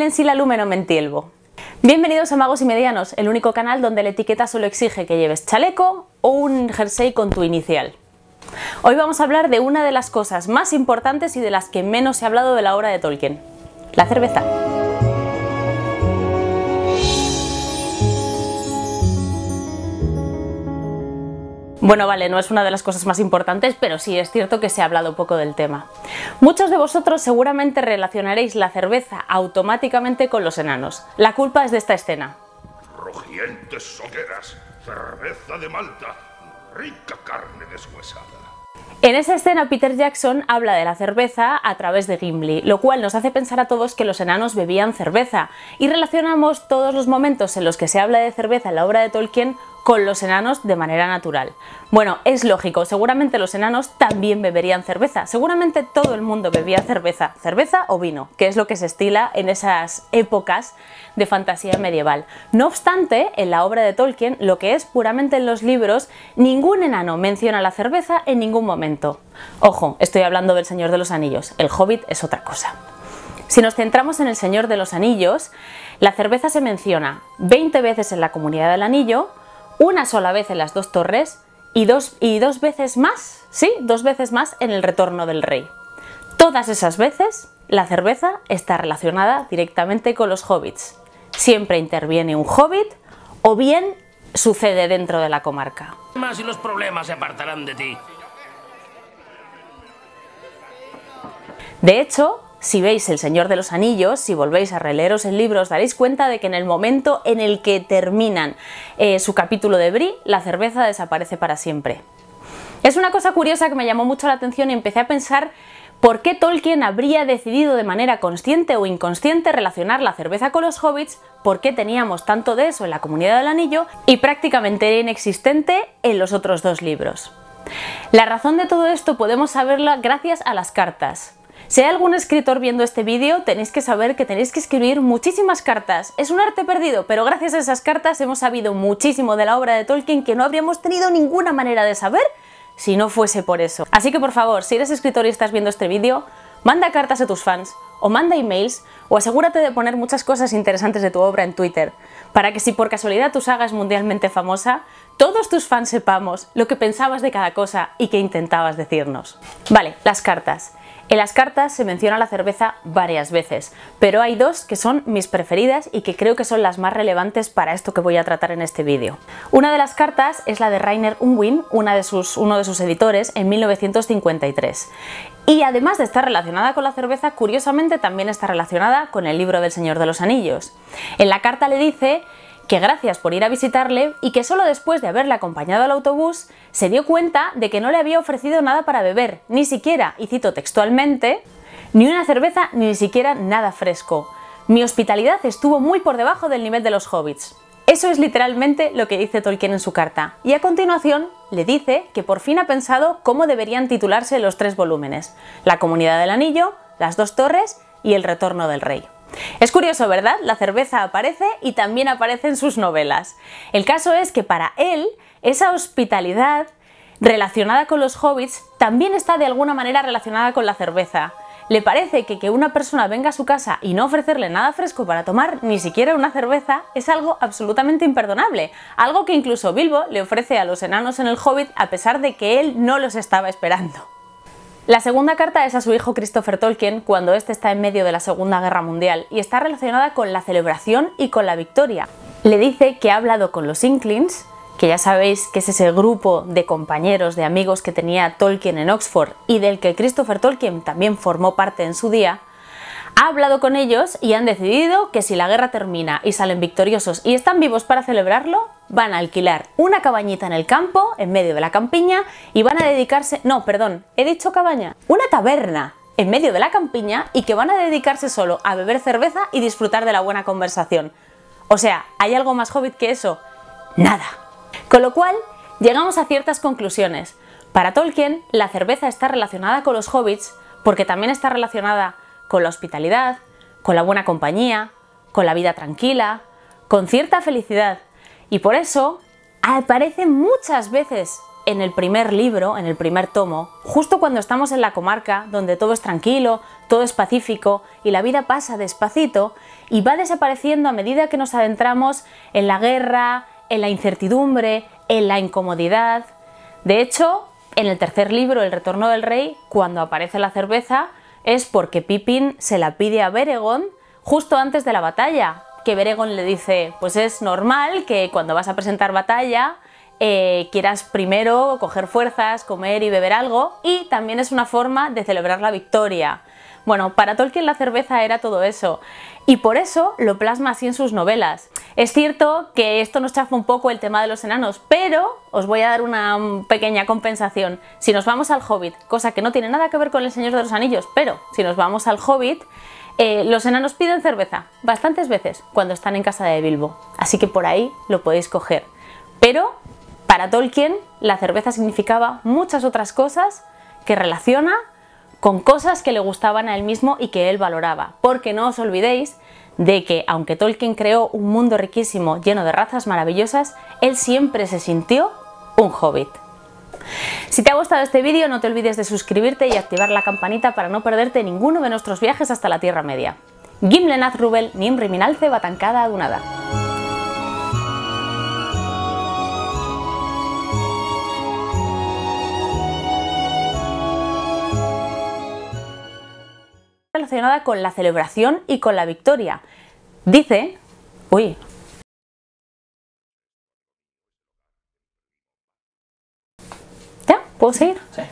el Ensila Lumeno Mentielvo. Bienvenidos a Magos y Medianos, el único canal donde la etiqueta solo exige que lleves chaleco o un jersey con tu inicial. Hoy vamos a hablar de una de las cosas más importantes y de las que menos se ha hablado de la obra de Tolkien, la cerveza. Bueno, vale, no es una de las cosas más importantes, pero sí es cierto que se ha hablado poco del tema. Muchos de vosotros seguramente relacionaréis la cerveza automáticamente con los enanos. La culpa es de esta escena. Rugientes hogueras, cerveza de Malta, rica carne deshuesada. En esa escena Peter Jackson habla de la cerveza a través de Gimli, lo cual nos hace pensar a todos que los enanos bebían cerveza, y relacionamos todos los momentos en los que se habla de cerveza en la obra de Tolkien con los enanos de manera natural. Bueno, es lógico, seguramente los enanos también beberían cerveza, seguramente todo el mundo bebía cerveza, cerveza o vino, que es lo que se estila en esas épocas de fantasía medieval. No obstante, en la obra de Tolkien, lo que es puramente en los libros, ningún enano menciona la cerveza en ningún momento. Ojo, estoy hablando del Señor de los Anillos, el Hobbit es otra cosa. Si nos centramos en el Señor de los Anillos, la cerveza se menciona 20 veces en la Comunidad del Anillo, una sola vez en las dos torres y dos, y dos veces más, sí, dos veces más en el retorno del rey. Todas esas veces la cerveza está relacionada directamente con los hobbits. Siempre interviene un hobbit o bien sucede dentro de la comarca. Más y los problemas se apartarán de ti. De hecho, si veis El Señor de los Anillos, si volvéis a releeros el libro, os daréis cuenta de que en el momento en el que terminan eh, su capítulo de Brie, la cerveza desaparece para siempre. Es una cosa curiosa que me llamó mucho la atención y empecé a pensar por qué Tolkien habría decidido de manera consciente o inconsciente relacionar la cerveza con los hobbits, por qué teníamos tanto de eso en la Comunidad del Anillo y prácticamente era inexistente en los otros dos libros. La razón de todo esto podemos saberla gracias a las cartas. Si hay algún escritor viendo este vídeo, tenéis que saber que tenéis que escribir muchísimas cartas. Es un arte perdido, pero gracias a esas cartas hemos sabido muchísimo de la obra de Tolkien que no habríamos tenido ninguna manera de saber si no fuese por eso. Así que por favor, si eres escritor y estás viendo este vídeo, manda cartas a tus fans, o manda emails, o asegúrate de poner muchas cosas interesantes de tu obra en Twitter, para que si por casualidad tu saga mundialmente famosa, todos tus fans sepamos lo que pensabas de cada cosa y que intentabas decirnos. Vale, las cartas. En las cartas se menciona la cerveza varias veces, pero hay dos que son mis preferidas y que creo que son las más relevantes para esto que voy a tratar en este vídeo. Una de las cartas es la de Rainer Unwin, de sus, uno de sus editores, en 1953. Y además de estar relacionada con la cerveza, curiosamente también está relacionada con el libro del Señor de los Anillos. En la carta le dice que gracias por ir a visitarle y que solo después de haberle acompañado al autobús se dio cuenta de que no le había ofrecido nada para beber, ni siquiera, y cito textualmente, ni una cerveza ni siquiera nada fresco. Mi hospitalidad estuvo muy por debajo del nivel de los hobbits. Eso es literalmente lo que dice Tolkien en su carta, y a continuación le dice que por fin ha pensado cómo deberían titularse los tres volúmenes, La Comunidad del Anillo, Las Dos Torres y El Retorno del Rey. Es curioso, ¿verdad? La cerveza aparece y también aparece en sus novelas. El caso es que para él, esa hospitalidad relacionada con los hobbits también está de alguna manera relacionada con la cerveza. Le parece que que una persona venga a su casa y no ofrecerle nada fresco para tomar, ni siquiera una cerveza, es algo absolutamente imperdonable. Algo que incluso Bilbo le ofrece a los enanos en el Hobbit a pesar de que él no los estaba esperando. La segunda carta es a su hijo Christopher Tolkien cuando éste está en medio de la Segunda Guerra Mundial y está relacionada con la celebración y con la victoria. Le dice que ha hablado con los Inklings, que ya sabéis que es ese grupo de compañeros, de amigos que tenía Tolkien en Oxford y del que Christopher Tolkien también formó parte en su día, ha hablado con ellos y han decidido que si la guerra termina y salen victoriosos y están vivos para celebrarlo, van a alquilar una cabañita en el campo, en medio de la campiña, y van a dedicarse... No, perdón, he dicho cabaña. Una taberna en medio de la campiña y que van a dedicarse solo a beber cerveza y disfrutar de la buena conversación. O sea, ¿hay algo más hobbit que eso? Nada. Con lo cual, llegamos a ciertas conclusiones. Para Tolkien, la cerveza está relacionada con los hobbits porque también está relacionada con la hospitalidad, con la buena compañía, con la vida tranquila, con cierta felicidad. Y por eso aparece muchas veces en el primer libro, en el primer tomo, justo cuando estamos en la comarca, donde todo es tranquilo, todo es pacífico y la vida pasa despacito y va desapareciendo a medida que nos adentramos en la guerra, en la incertidumbre, en la incomodidad. De hecho, en el tercer libro, El retorno del rey, cuando aparece la cerveza, es porque Pippin se la pide a Beregón justo antes de la batalla, que Beregón le dice, pues es normal que cuando vas a presentar batalla eh, quieras primero coger fuerzas, comer y beber algo, y también es una forma de celebrar la victoria. Bueno, para Tolkien la cerveza era todo eso, y por eso lo plasma así en sus novelas. Es cierto que esto nos chafa un poco el tema de los enanos, pero os voy a dar una pequeña compensación. Si nos vamos al Hobbit, cosa que no tiene nada que ver con el Señor de los Anillos, pero si nos vamos al Hobbit, eh, los enanos piden cerveza bastantes veces cuando están en casa de Bilbo, así que por ahí lo podéis coger. Pero para Tolkien, la cerveza significaba muchas otras cosas que relaciona con cosas que le gustaban a él mismo y que él valoraba. Porque no os olvidéis de que, aunque Tolkien creó un mundo riquísimo lleno de razas maravillosas, él siempre se sintió un hobbit. Si te ha gustado este vídeo, no te olvides de suscribirte y activar la campanita para no perderte ninguno de nuestros viajes hasta la Tierra Media. Gimlenaz Rubel, Nimri Minalce, Batancada Adunada. Relacionada con la celebración y con la victoria. Dice, uy, ¿ya? ¿Puedo seguir? Sí.